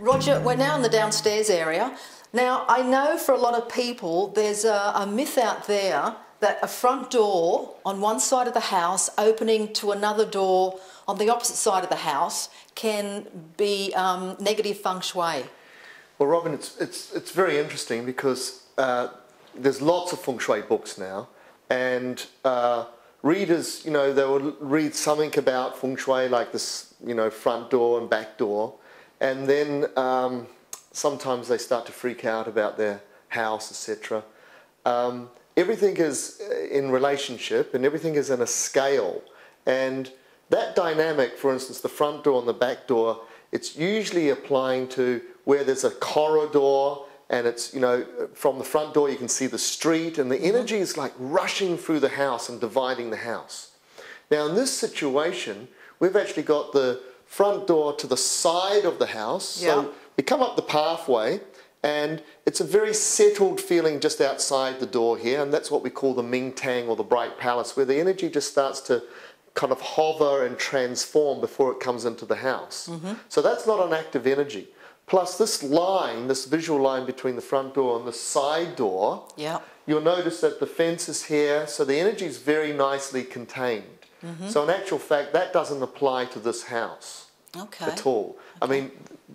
Roger, we're now in the downstairs area. Now, I know for a lot of people there's a, a myth out there that a front door on one side of the house opening to another door on the opposite side of the house can be um, negative feng shui. Well, Robyn, it's, it's, it's very interesting because uh, there's lots of feng shui books now, and uh, readers, you know, they will read something about feng shui like this, you know, front door and back door, and then um, sometimes they start to freak out about their house, etc. Um, everything is uh, in relationship and everything is in a scale. And that dynamic, for instance, the front door and the back door, it's usually applying to where there's a corridor and it's, you know, from the front door you can see the street and the energy is like rushing through the house and dividing the house. Now in this situation, we've actually got the front door to the side of the house. Yeah. So we come up the pathway and it's a very settled feeling just outside the door here, and that's what we call the Ming Tang or the Bright Palace, where the energy just starts to kind of hover and transform before it comes into the house. Mm-hmm. So that's not an active energy. Plus, this line, this visual line between the front door and the side door, Yeah. you'll notice that the fence is here, so the energy is very nicely contained. So, in actual fact, that doesn't apply to this house Okay. at all. I mean,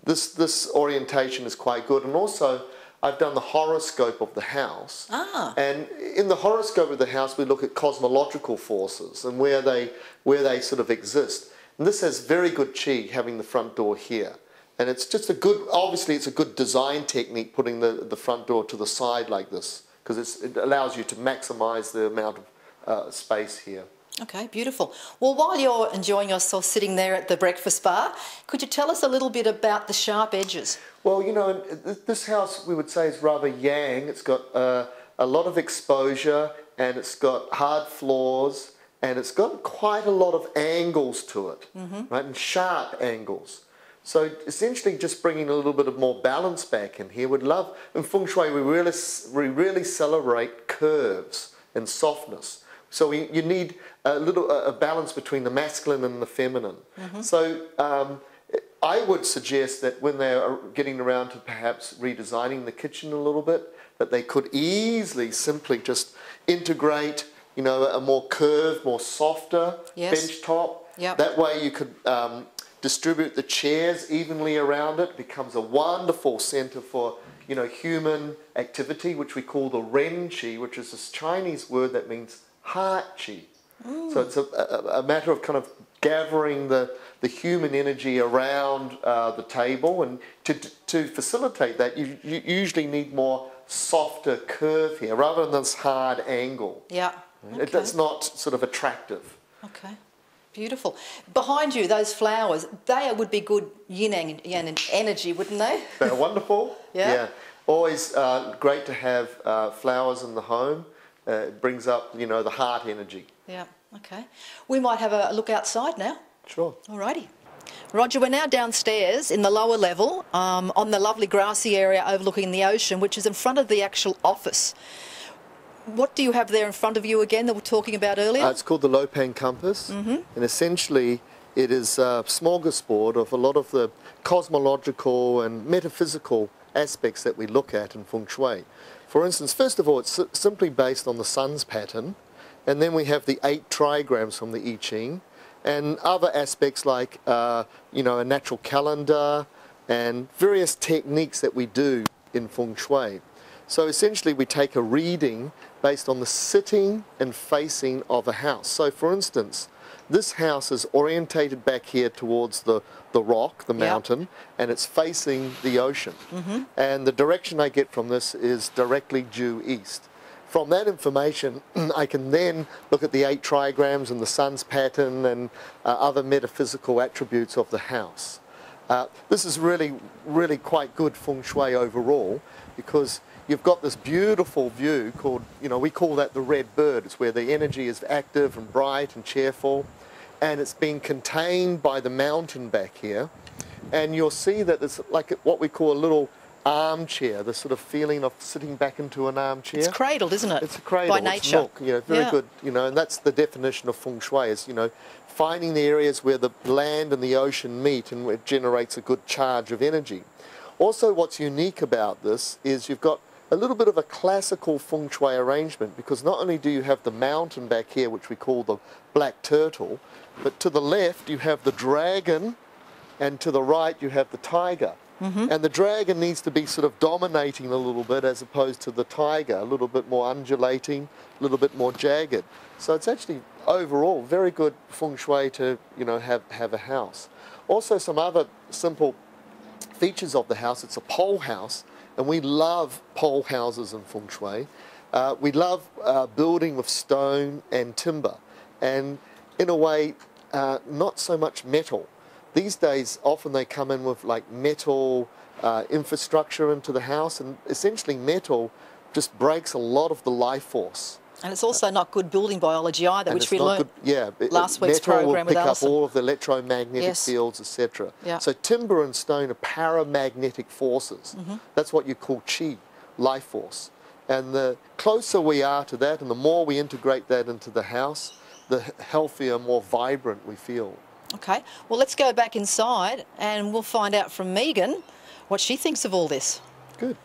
this this orientation is quite good, and also I've done the horoscope of the house. Ah. And in the horoscope of the house, we look at cosmological forces and where they where they sort of exist. And this has very good chi having the front door here. And it's just a good, obviously, it's a good design technique putting the, the front door to the side like this because it allows you to maximize the amount of uh, space here. Okay, beautiful. Well, while you're enjoying yourself sitting there at the breakfast bar, could you tell us a little bit about the sharp edges? Well, you know, this house we would say is rather yang. It's got uh, a lot of exposure and it's got hard floors and it's got quite a lot of angles to it, right, and sharp angles. So essentially, just bringing a little bit of more balance back in here. Would love in feng shui we really we really celebrate curves and softness. So we, you need a little a a balance between the masculine and the feminine. So um, I would suggest that when they're getting around to perhaps redesigning the kitchen a little bit, that they could easily simply just integrate, you know, a more curved, more softer Yes. bench top. Yep. That way you could um, distribute the chairs evenly around it. becomes a wonderful center for, you know, human activity, which we call the Ren Chi, which is this Chinese word that means heart chi. So it's a, a, a matter of kind of gathering the, the human energy around uh, the table, and to, to facilitate that, you, you usually need more softer curve here rather than this hard angle. Yeah. It, that's not sort of attractive. Okay. Beautiful. Behind you, those flowers, they would be good yin and yang energy, wouldn't they? They're wonderful. Yeah. Always uh, great to have uh, flowers in the home. Uh, it brings up, you know, the heart energy. Yeah. Okay. We might have a look outside now. Sure. All righty. Roger, we're now downstairs in the lower level um, on the lovely grassy area overlooking the ocean, which is in front of the actual office. What do you have there in front of you again that we're talking about earlier? Uh, it's called the Lopan Compass, and essentially it is a smorgasbord of a lot of the cosmological and metaphysical aspects that we look at in feng shui. For instance, first of all, it's simply based on the sun's pattern, and then we have the eight trigrams from the I Ching, and other aspects like uh, you know a natural calendar and various techniques that we do in feng shui. So essentially, we take a reading based on the sitting and facing of a house. So, for instance, this house is orientated back here towards the, the rock, the mountain, and it's facing the ocean. And the direction I get from this is directly due east. From that information, I can then look at the eight trigrams and the sun's pattern and uh, other metaphysical attributes of the house. Uh, this is really, really quite good feng shui overall because you've got this beautiful view called, you know, we call that the red bird. It's where the energy is active and bright and cheerful, and it's being contained by the mountain back here. And you'll see that it's like what we call a little armchair, the sort of feeling of sitting back into an armchair. It's cradled, isn't it? It's a cradle. By nature. nook, you know, very Yeah. good. You know, and that's the definition of feng shui is you know finding the areas where the land and the ocean meet and it generates a good charge of energy. Also, what's unique about this is you've got a little bit of a classical feng shui arrangement because not only do you have the mountain back here, which we call the black turtle, but to the left you have the dragon, and to the right you have the tiger. And the dragon needs to be sort of dominating a little bit as opposed to the tiger, a little bit more undulating, a little bit more jagged. So it's actually overall very good feng shui to you know have have a house. Also, some other simple features of the house. It's a pole house, and we love pole houses in feng shui. Uh, we love uh, building with stone and timber, and in a way, uh, not so much metal. These days, often they come in with like metal uh, infrastructure into the house, and essentially metal just breaks a lot of the life force. And it's also not good building biology either, And which we learned. good- yeah, it- last week's metal will program with pick up all of the electromagnetic Yes. fields, etc. Yeah. So timber and stone are paramagnetic forces. Mm-hmm. That's what you call chi, life force. And the closer we are to that, and the more we integrate that into the house, the healthier, more vibrant we feel. Okay, well, let's go back inside and we'll find out from Megan what she thinks of all this. Good.